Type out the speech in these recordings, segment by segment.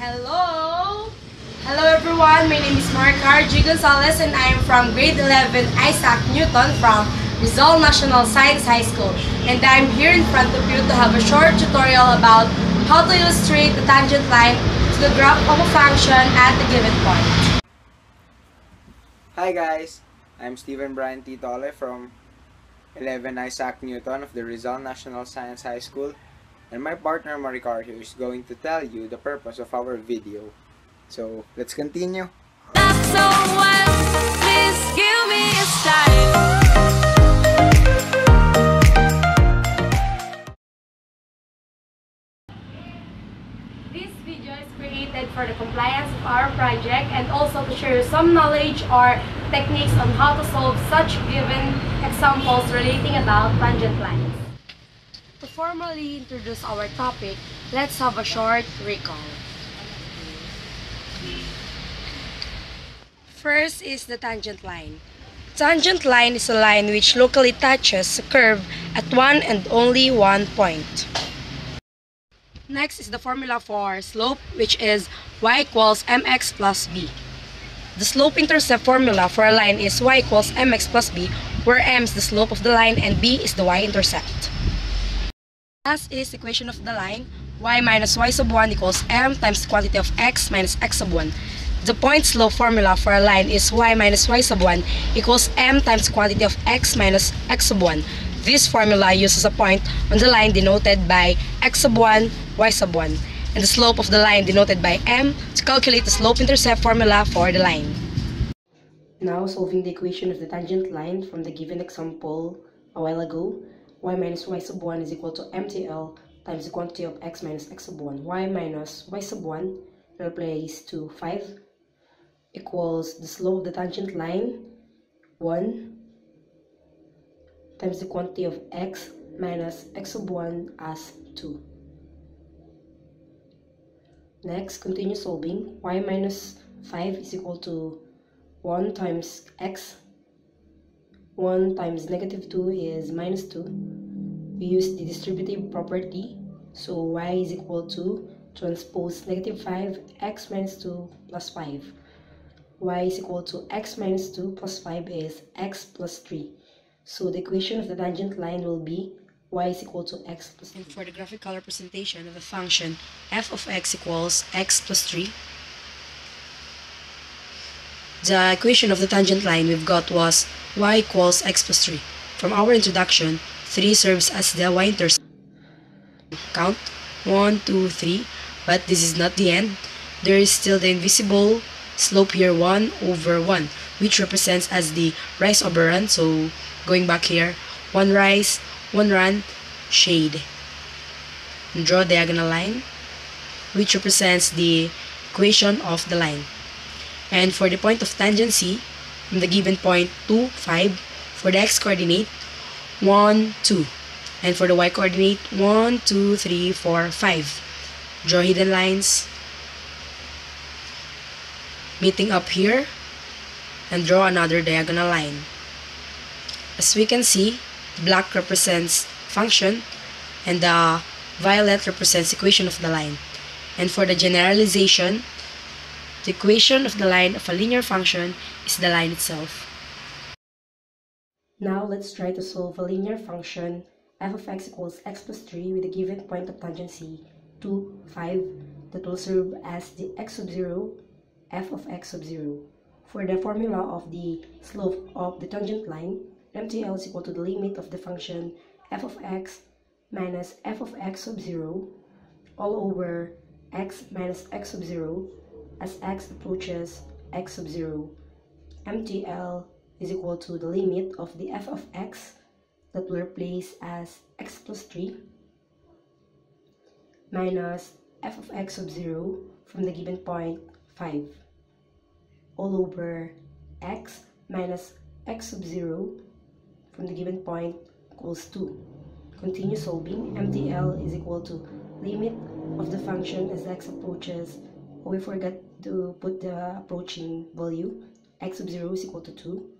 Hello! Hello everyone, my name is Maricar G. Gonzalez and I am from grade 11 Isaac Newton from Rizal National Science High School. And I am here in front of you to have a short tutorial about how to illustrate the tangent line to the graph of a function at the given point. Hi guys, I'm Stephen Brian T. Tole from 11 Isaac Newton of the Rizal National Science High School and my partner Maricar here is going to tell you the purpose of our video. So, let's continue. This video is created for the compliance of our project and also to share some knowledge or techniques on how to solve such given examples relating about tangent lines. Formally introduce our topic, let's have a short recall. First is the tangent line. Tangent line is a line which locally touches a curve at one and only one point. Next is the formula for slope, which is y equals mx plus b. The slope-intercept formula for a line is y equals mx plus b, where m is the slope of the line and b is the y-intercept. Last is equation of the line, y minus y sub 1 equals m times quantity of x minus x sub 1. The point slope formula for a line is y minus y sub 1 equals m times quantity of x minus x sub 1. This formula uses a point on the line denoted by x sub 1, y sub 1, and the slope of the line denoted by m to calculate the slope-intercept formula for the line. Now solving the equation of the tangent line from the given example a while ago, y minus y sub 1 is equal to mtl times the quantity of x minus x sub 1. y minus y sub 1 replace to 5 equals the slope of the tangent line 1 times the quantity of x minus x sub 1 as 2. Next, continue solving. y minus 5 is equal to 1 times x. 1 times negative 2 is minus 2. We use the distributive property. So y is equal to transpose negative 5 x minus 2 plus 5. y is equal to x minus 2 plus 5 is x plus 3. So the equation of the tangent line will be y is equal to x plus 3. And for the graphical representation of the function f of x equals x plus 3, the equation of the tangent line we've got was y equals x plus 3. From our introduction, 3 serves as the y-intercept. Count 1, 2, 3, but this is not the end. There is still the invisible slope here 1 over 1, which represents as the rise over run. So going back here, 1 rise, 1 run, shade. And draw a diagonal line, which represents the equation of the line. And for the point of tangency, from the given point 2, 5, for the x-coordinate, 1, 2. And for the y-coordinate, 1, 2, 3, 4, 5. Draw hidden lines, meeting up here, and draw another diagonal line. As we can see, black represents function, and the violet represents equation of the line. And for the generalization, the equation of the line of a linear function is the line itself. Now let's try to solve a linear function f of x equals x plus 3 with a given point of tangency 2, 5 that will serve as the x sub 0, f of x sub 0. For the formula of the slope of the tangent line, MTL is equal to the limit of the function f of x minus f of x sub 0 all over x minus x sub 0 as x approaches x sub 0. MTL is equal to the limit of the f of x that will replace as x plus 3 minus f of x sub 0 from the given point 5 all over x minus x sub 0 from the given point equals 2. Continue solving. MTL is equal to limit of the function as x approaches. We forgot to put the approaching value. x sub 0 is equal to 2.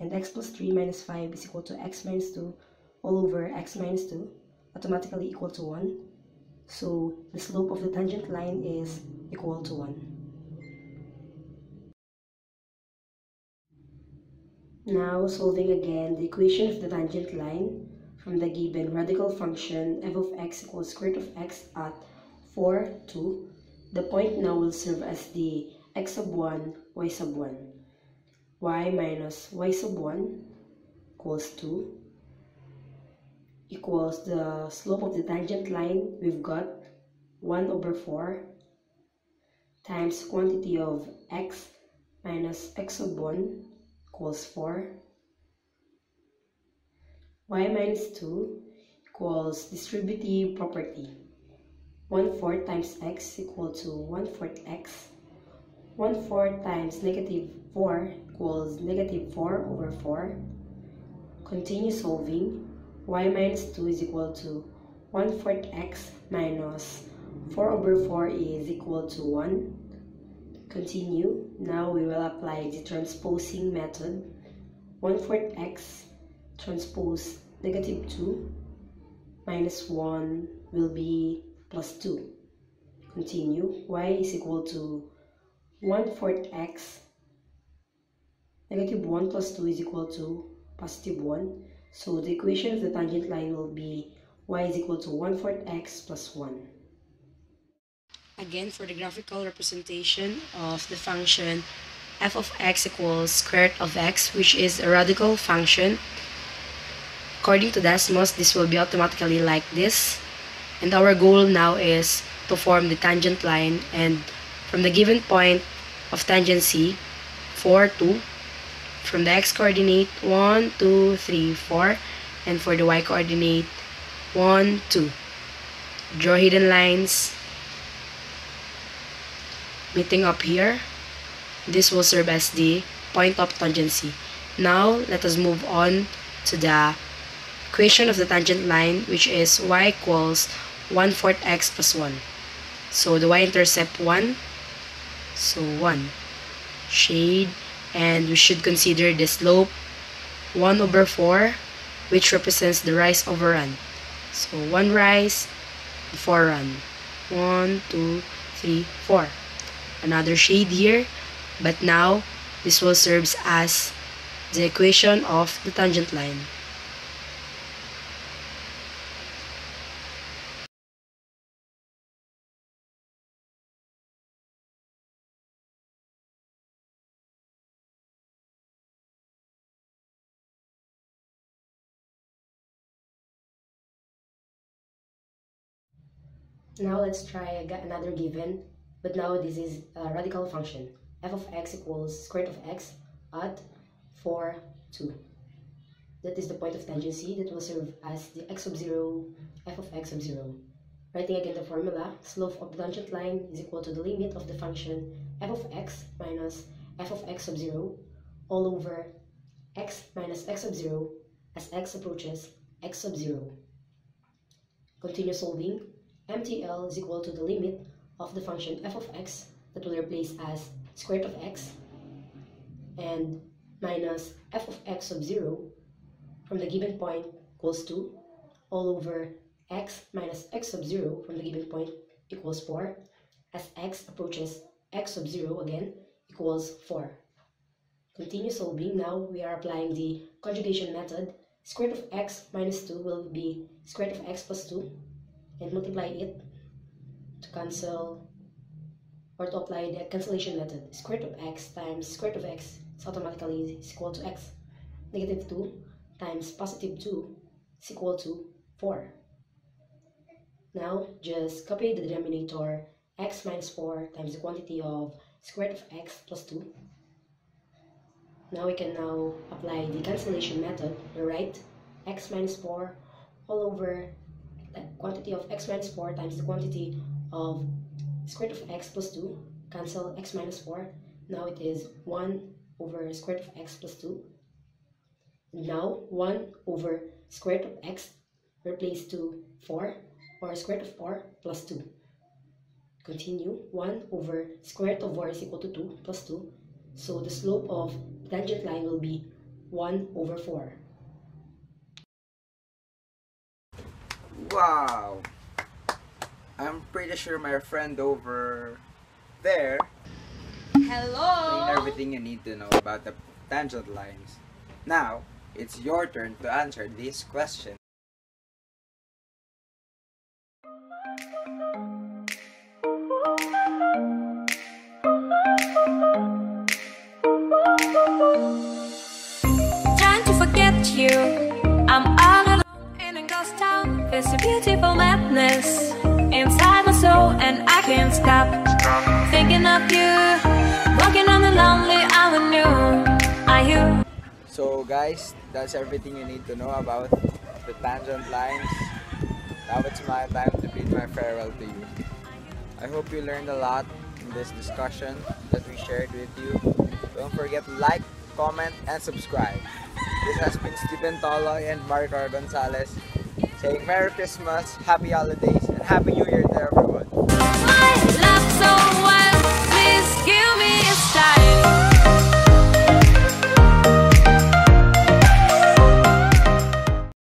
And x plus 3 minus 5 is equal to x minus 2 all over x minus 2, automatically equal to 1. So the slope of the tangent line is equal to 1. Now, solving again the equation of the tangent line from the given radical function f of x equals square root of x at 4, 2. The point now will serve as the x sub 1, y sub 1. y minus y sub 1 equals 2 equals the slope of the tangent line we've got 1 over 4 times quantity of x minus x sub 1 equals 4 y minus 2 equals distributive property 1 fourth times x equal to 1 fourth x 1 fourth times negative 4 equals negative 4 over 4 continue solving y minus 2 is equal to 1 fourth x minus 4 over 4 is equal to 1. Continue. Now we will apply the transposing method. 1 fourth x transpose negative 2 minus 1 will be plus 2. Continue. y is equal to 1 fourth x negative 1 plus 2 is equal to positive 1 so the equation of the tangent line will be y is equal to 1 fourth x plus 1. Again, for the graphical representation of the function f of x equals square root of x, which is a radical function. According to Desmos, this will be automatically like this. And our goal now is to form the tangent line and from the given point of tangency 4, 2, from the x coordinate 1 2 3 4 and for the y coordinate 1 2 draw hidden lines meeting up here. This will serve as the point of tangency now let us move on to the equation of the tangent line which is y equals 1 fourth x plus 1 so the y-intercept 1 so 1 shade. And we should consider the slope. 1 over 4 which represents the rise over run so 1 rise 4 run. 1 2 3 4 another shade here. But now this will serve as the equation of the tangent line Now let's try another given, but now this is a radical function. f of x equals square root of x at 4, 2. That is the point of tangency that will serve as the x sub 0, f of x sub 0. Writing again the formula, slope of the tangent line is equal to the limit of the function f of x minus f of x sub 0 all over x minus x sub 0 as x approaches x sub 0. Continue solving MTL is equal to the limit of the function f of x that will replace as square root of x and minus f of x sub 0 from the given point equals 2 all over x minus x sub 0 from the given point equals 4 as x approaches x sub 0 again equals 4. Continue solving. Now we are applying the conjugation method. Square root of x minus 2 will be square root of x plus 2 and multiply it to cancel or to apply the cancellation method. Square root of x times square root of x is automatically is equal to x. Negative 2 times positive 2 is equal to 4. Now, just copy the denominator x minus 4 times the quantity of square root of x plus 2. Now we can now apply the cancellation method. The write x minus 4 all over quantity of x minus 4 times the quantity of square root of x plus 2. Cancel x minus 4. Now it is 1 over square root of x plus 2. Now 1 over square root of x replaced to 4 or square root of 4 plus 2. Continue. 1 over square root of 4 is equal to 2 plus 2. So the slope of tangent line will be 1 over 4. Wow! I'm pretty sure my friend over there, Hello! everything you need to know about the tangent lines. Now, it's your turn to answer this question. There's a beautiful madness inside my soul, and I can't stop thinking of you. Walking on the lonely avenue. Are you? So guys, that's everything you need to know about the tangent lines. Now it's my time to bid my farewell to you. I hope you learned a lot in this discussion that we shared with you. Don't forget to like, comment, and subscribe. This has been Stephen Toloy and Maricar Gonzalez saying Merry Christmas, Happy Holidays, and Happy New Year